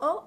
Oh,